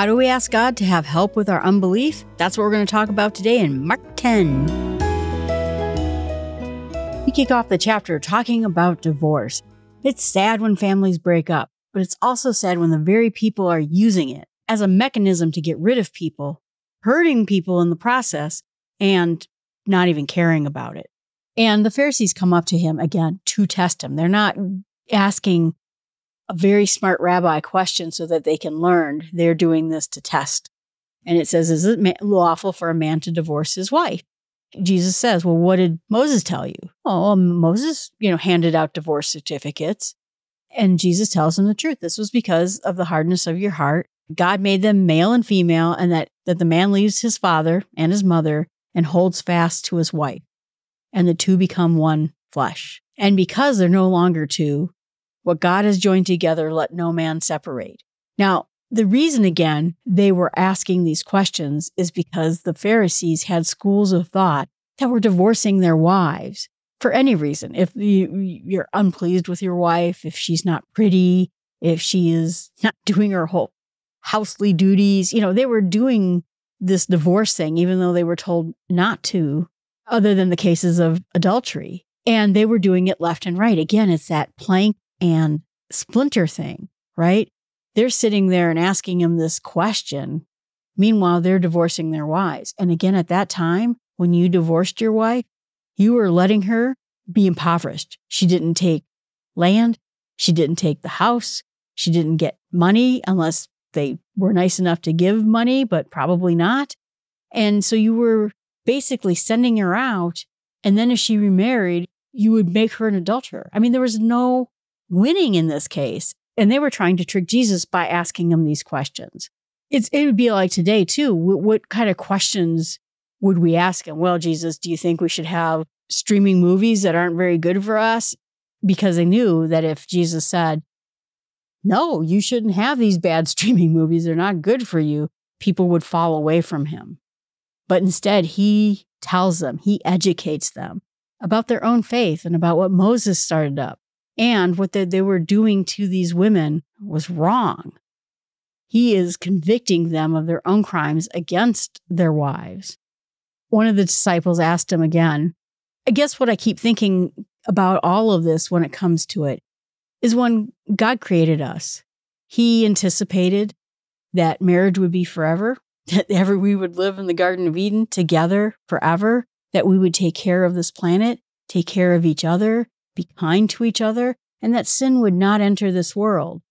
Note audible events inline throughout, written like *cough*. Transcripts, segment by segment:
How do we ask God to have help with our unbelief? That's what we're going to talk about today in Mark 10. We kick off the chapter talking about divorce. It's sad when families break up, but it's also sad when the very people are using it as a mechanism to get rid of people, hurting people in the process, and not even caring about it. And the Pharisees come up to him again to test him. They're not asking a very smart rabbi question so that they can learn. They're doing this to test. And it says, Is it lawful for a man to divorce his wife? Jesus says, Well, what did Moses tell you? Oh, Moses, you know, handed out divorce certificates. And Jesus tells him the truth. This was because of the hardness of your heart. God made them male and female, and that, that the man leaves his father and his mother and holds fast to his wife, and the two become one flesh. And because they're no longer two, what God has joined together, let no man separate. Now, the reason again they were asking these questions is because the Pharisees had schools of thought that were divorcing their wives for any reason. If you, are unpleased with your wife, if she's not pretty, if she is not *laughs* doing her whole housely duties, you know, they were doing this divorce thing, even though they were told not to, other than the cases of adultery. And they were doing it left and right. Again, it's that plank and splinter thing, right? They're sitting there and asking him this question. Meanwhile, they're divorcing their wives. And again, at that time, when you divorced your wife, you were letting her be impoverished. She didn't take land. She didn't take the house. She didn't get money unless they were nice enough to give money, but probably not. And so you were basically sending her out. And then if she remarried, you would make her an adulterer. I mean, there was no winning in this case. And they were trying to trick Jesus by asking him these questions. It's, it would be like today, too. What, what kind of questions would we ask him? Well, Jesus, do you think we should have streaming movies that aren't very good for us? Because they knew that if Jesus said, no, you shouldn't have these bad *laughs* streaming movies, they're not good for you, people would fall away from him. But instead, he tells them, he educates them about their own faith and about what Moses started up and what they, they were doing to these women was wrong. He is convicting them of their own crimes against their wives. One of the disciples asked him again, I guess what I keep thinking about all of this when it comes to it is when God created us, He anticipated that marriage would be forever, *laughs* that ever we would live in the Garden of Eden together forever, that we would take care of this planet, take care of each other, be kind to each other, and that sin would not enter this world.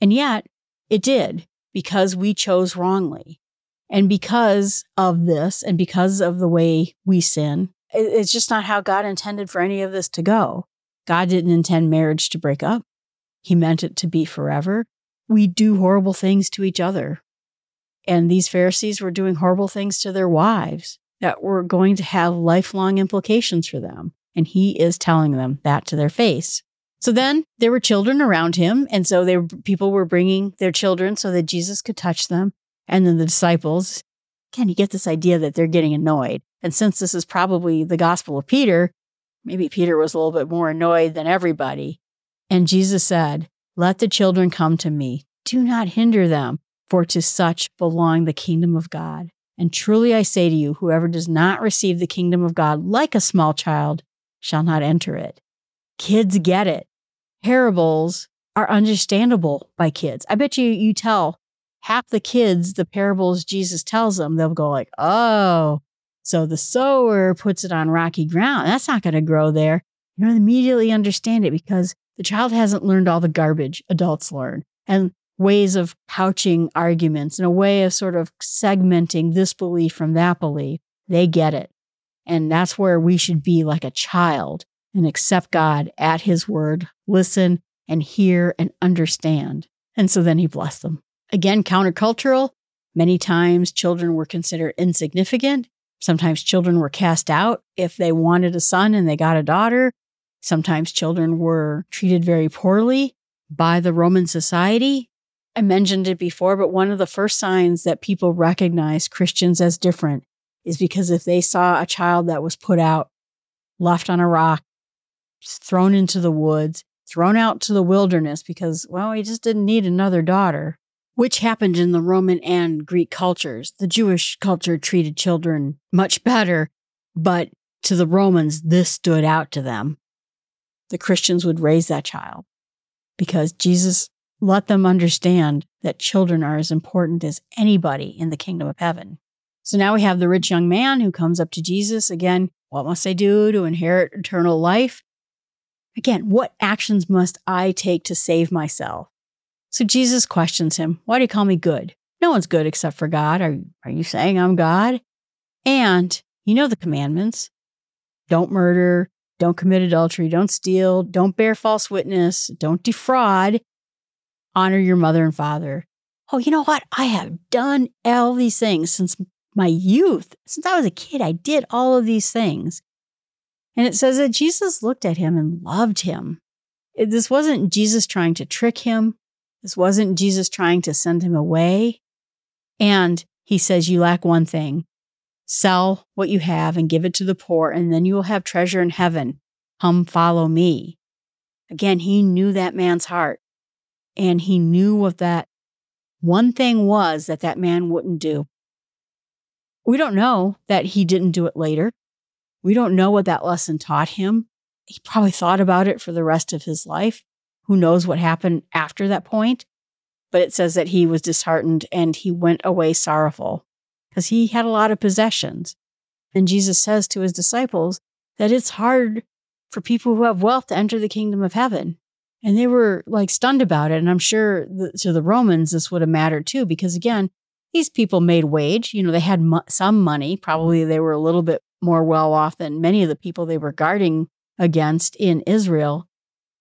And yet, it did because we chose wrongly. And because of this, and because of the way we sin, it's just not how God intended for any of this to go. God didn't intend marriage to break up, He meant it to be forever. We do horrible things to each other. And these Pharisees were doing horrible things to their wives that were going to have lifelong implications for them. And he is telling them that to their face. So then there were children around him. And so they people were bringing their children so that Jesus could touch them. And then the disciples, again, you get this idea that they're getting annoyed. And since this is probably the gospel of Peter, maybe Peter was a little bit more annoyed than everybody. And Jesus said, Let the children come to me. Do not hinder them, for to such belong the kingdom of God. And truly I say to you, whoever does not receive the kingdom of God like a small child shall not enter it. Kids get it. Parables are understandable by kids. I bet you you tell half the kids the parables Jesus tells them, they'll go like, "Oh, so the sower puts it on rocky ground. That's not going to grow there." You know, immediately understand it because the child hasn't learned all the garbage adults learn and ways of couching arguments and a way of sort of segmenting this belief from that belief. They get it. And that's where we should be like a child and accept God at his word, listen and hear and understand. And so then he blessed them. Again, countercultural. Many times children were considered insignificant. Sometimes children were cast out if they wanted a son and they got a daughter. Sometimes children were treated very poorly by the Roman society. I mentioned it before, but one of the first signs that people recognize Christians as different is because if they saw a child that was put out, left on a rock, thrown into the woods, thrown out to the wilderness because, well, he just didn't need another daughter, which happened in the Roman and Greek cultures. The Jewish culture treated children much better, but to the Romans, this stood out to them. The Christians would raise that child because Jesus let them understand that children are as important as anybody in the kingdom of heaven. So now we have the rich young man who comes up to Jesus again. What must I do to inherit eternal life? Again, what actions must I take to save myself? So Jesus questions him, Why do you call me good? No one's good except for God. Are, are you saying I'm God? And you know the commandments don't murder, don't commit adultery, don't steal, don't bear false witness, don't defraud, honor your mother and father. Oh, you know what? I have done all these things since my youth. Since I was a kid, I did all of these things. And it says that Jesus looked at him and loved him. This wasn't Jesus trying to trick him. This wasn't Jesus trying to send him away. And he says, You lack one thing. Sell what you have and give it to the poor, and then you will have treasure in heaven. Come follow me. Again, he knew that man's heart. And he knew what that one thing was that that man wouldn't do. We don't know that he didn't do it later. We don't know what that lesson taught him. He probably thought about it for the rest of his life. Who knows what happened after that point? But it says that he was disheartened and he went away sorrowful because he had a lot of possessions. And Jesus says to his disciples that it's hard for people who have wealth to enter the kingdom of heaven. And they were like stunned about it. And I'm sure the, to the Romans, this would have mattered too, because again, these people made wage. You know, they had mo- some money. Probably they were a little bit more well off than many of the people they were guarding against in Israel.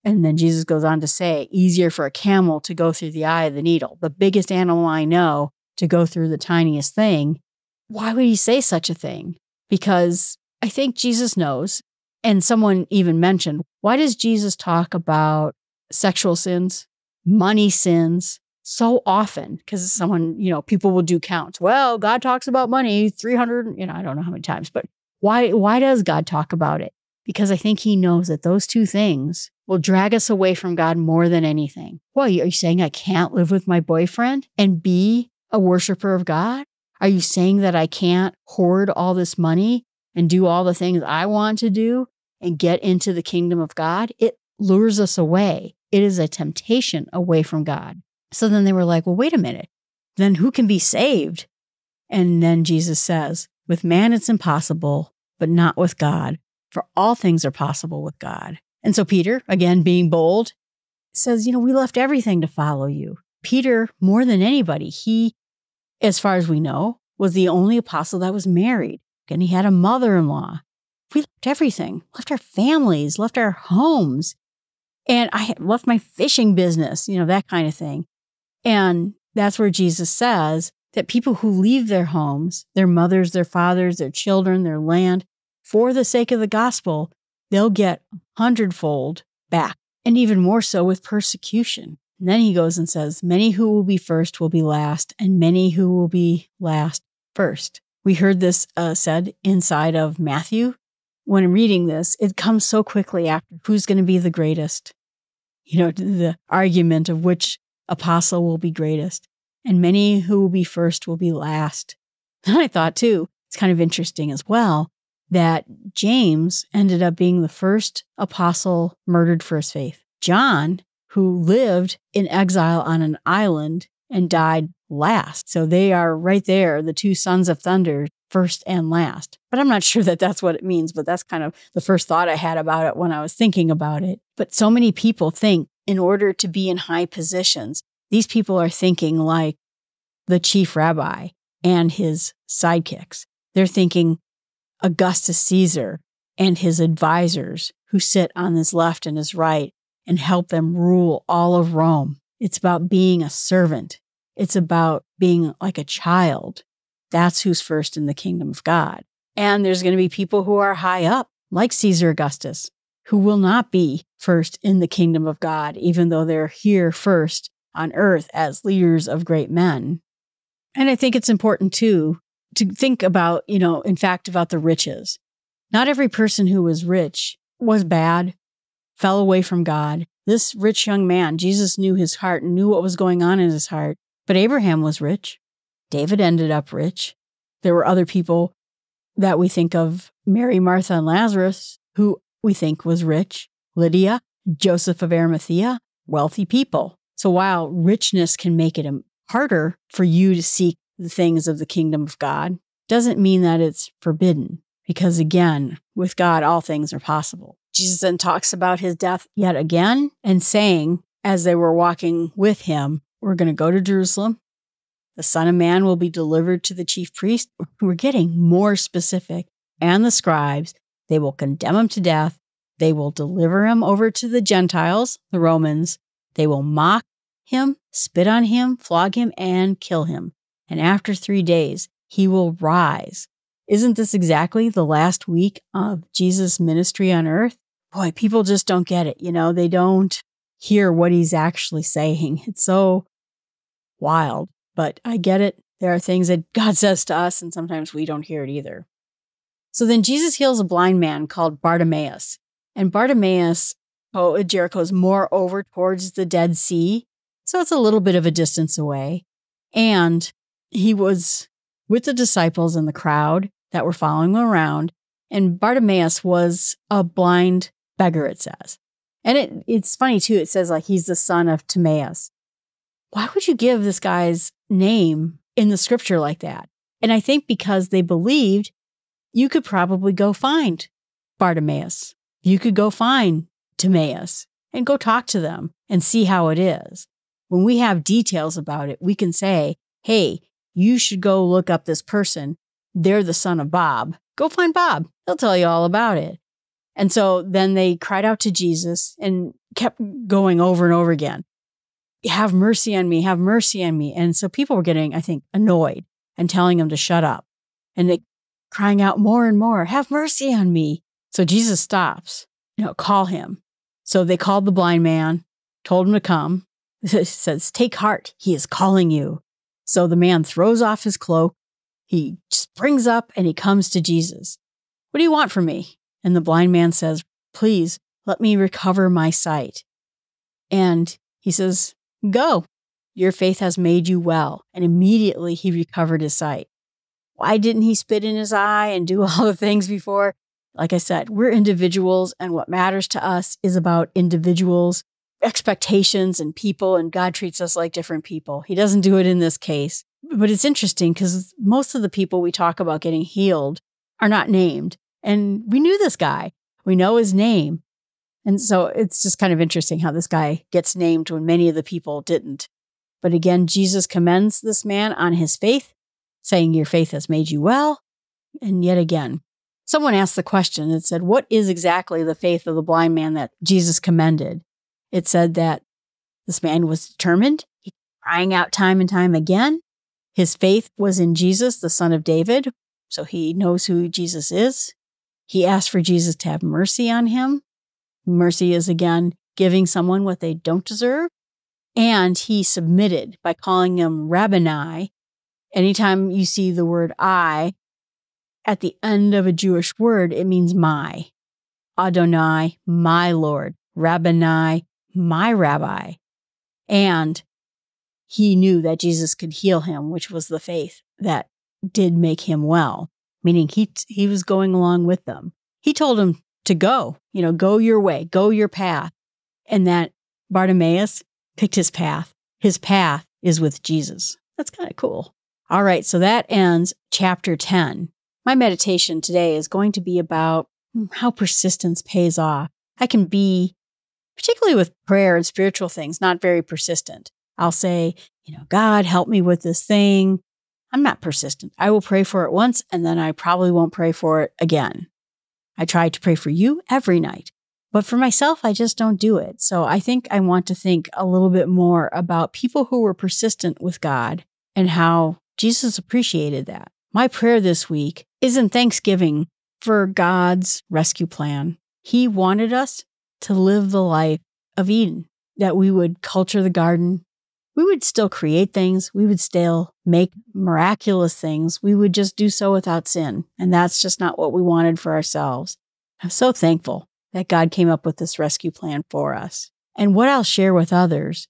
And then Jesus goes on to say, easier for a camel to go through the eye of the needle, the biggest animal I know to go through the tiniest thing. Why would he say such a thing? Because I think Jesus knows. And someone even mentioned, why does Jesus talk about sexual sins, money sins so often because someone, you know, people will do counts. Well, God talks about money 300, you know, I don't know how many times, but why why does God talk about it? Because I think he knows that those two things will drag us away from God more than anything. Well, are you saying I can't live with my boyfriend and be a worshiper of God? Are you saying that I can't hoard all this money and do all the things I want to do and get into the kingdom of God? It lures us away. It is a temptation away from God. So then they were like, well, wait a minute. Then who can be saved? And then Jesus says, with man it's impossible, but not with God, for all things are possible with God. And so Peter, again being bold, says, you know, we left everything to follow you. Peter, more than anybody, he, as far as we know, was the only apostle that was married. And he had a mother in law. We left everything, left our families, left our homes. And I left my fishing business, you know, that kind of thing. And that's where Jesus says that people who leave their homes, their mothers, their fathers, their children, their land, for the sake of the gospel, they'll get hundredfold back, and even more so with persecution. And then he goes and says, Many who will be first will be last, and many who will be last first. We heard this uh, said inside of Matthew. When reading this, it comes so quickly after who's going to be the greatest. You know, the argument of which apostle will be greatest, and many who will be first will be last. *laughs* And I thought, too, it's kind of interesting as well that James ended up being the first apostle murdered for his faith. John, who lived in exile on an island and died last. So they are right there, the two sons of thunder, first and last. But I'm not *laughs* sure that that's what it means, but that's kind of the first thought I had about it when I was thinking about it. But so many people think in order to be in high positions. These people are thinking like the chief rabbi and his sidekicks. They're thinking Augustus Caesar and his advisors who sit on his left and his right and help them rule all of Rome. It's about being a servant. It's about being like a child. That's who's first in the kingdom of God. And there's going to be people who are high up, like Caesar Augustus, who will not be first in the kingdom of God, even though they're here first on earth as leaders of great men. And I think it's important too to think about, you know, in fact, about the riches. Not every person who was rich was bad, fell away from God. This rich young man, Jesus knew his heart, and knew what was going on in his heart. But Abraham was rich. David ended up rich. There were other people that we think of Mary, Martha, and Lazarus, who we think was rich. Lydia, Joseph of Arimathea, wealthy people. So while richness can make it um, harder for you to seek the things of the kingdom of God, doesn't mean that it's forbidden. Because again, with God, all things are possible. Jesus then talks about his death yet again and saying, as they were walking with him, We're going to go to Jerusalem. The Son of Man will be delivered to the chief priest. We're getting more specific. And the scribes, they will condemn him to death. They will deliver him over to the Gentiles, the Romans. They will mock him, spit on him, flog him, and kill him. And after three days, he will rise. Isn't this exactly the last week of Jesus' ministry on earth? Boy, people just don't get it. You know, they don't hear what he's actually saying. It's so wild, but I get it. There are things that God says to us, and sometimes we don't hear it either. So then Jesus heals a blind man called Bartimaeus. And Bartimaeus, oh, Jericho is more over towards the Dead Sea. So it's a little bit of a distance away. And he was with the disciples and the crowd that were following him around. And Bartimaeus was a blind beggar, it says. And it, it's funny too, it says like he's the son of Timaeus. Why would you give this guy's name in the scripture like that? And I think because they believed you could probably go find Bartimaeus. You could go find Timaeus and go talk to them and see how it is. When we have details about it, we can say, hey, you should go look up this person. They're the son of Bob. Go find Bob. He'll tell you all about it. And so then they cried out to Jesus and kept going over and over again. Have mercy on me, have mercy on me. And so people were getting, I think, annoyed and telling him to shut up. And they crying out more and more, have mercy on me. So Jesus stops, you know, call him. So they called the blind man, told him to come. *laughs* He says, Take heart, he is calling you. So the man throws off his cloak. He springs up and he comes to Jesus. What do you want from me? And the blind man says, Please let me recover my sight. And he says, Go. Your faith has made you well. And immediately he recovered his sight. Why didn't he spit in his eye and do *laughs* all the things before? Like I said, we're individuals, and what matters to us is about individuals expectations and people, and God treats us like different people. He doesn't do it in this case. But it's interesting because most of the people we talk about getting healed are not named. And we knew this guy, we know his name. And so it's just kind of interesting how this guy gets named when many of the people didn't. But again, Jesus commends this man on his faith, saying, Your faith has made you well. And yet again, someone asked the question and said, What is exactly the faith of the blind man that Jesus commended? It said that this man was determined, he crying out time and time again. His faith was in Jesus, the son of David, so he knows who Jesus is. He asked for Jesus to have mercy on him. Mercy is again giving someone what they don't deserve. And he submitted by calling him Rabboni. Anytime you see the word I at the end of a Jewish word, it means my. Adonai, my Lord. Rabboni, my rabbi. And he knew that Jesus could heal him, which was the faith that did make him well, meaning he, he was going along with them. He told him to go, you know, go your way, go your path. And that Bartimaeus picked his path. His path is with Jesus. That's kind of cool. All right, so that ends chapter 10. My meditation today is going to be about hmm, how persistence pays off. I can be particularly with prayer and spiritual things, not very persistent. I'll say, you know, God, help me with this thing. I'm not persistent. I will pray for it once and then I probably won't pray for it again. I try to pray for you every night, but for myself, I just don't do it. So I think I want to think a little bit more about people who were persistent with God and how Jesus appreciated that. My prayer this week is in thanksgiving for God's rescue plan. He wanted us to live the life of Eden, that we would culture the garden. We would still create things. We would still make miraculous things. We would just do so without sin. And that's just not what we wanted for ourselves. I'm so thankful that God came up with this rescue plan for us. And what I'll share with others,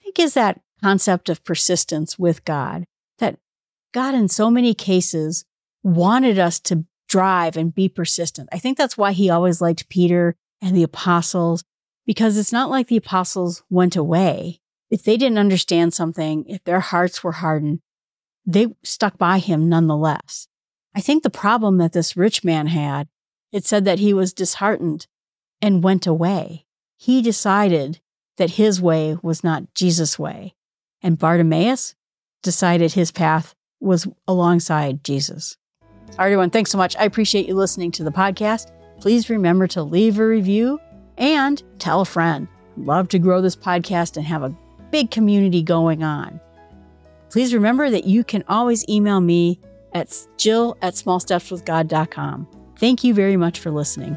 I think, is that concept of persistence with God. God, in so many cases, wanted us to drive and be persistent. I think that's why he always liked Peter and the apostles, because it's not like the apostles went away. If they didn't understand something, if their hearts were hardened, they stuck by him nonetheless. I think the problem that this rich man had, it said that he was disheartened and went away. He decided that his way was not Jesus' way. And Bartimaeus decided his path was alongside Jesus. All right, everyone, thanks so much. I appreciate you listening to the podcast. Please remember to leave a review and tell a friend. Love to grow this podcast and have a big community going on. Please remember that you can always email me at jill at smallstepswithgod.com. Thank you very much for listening.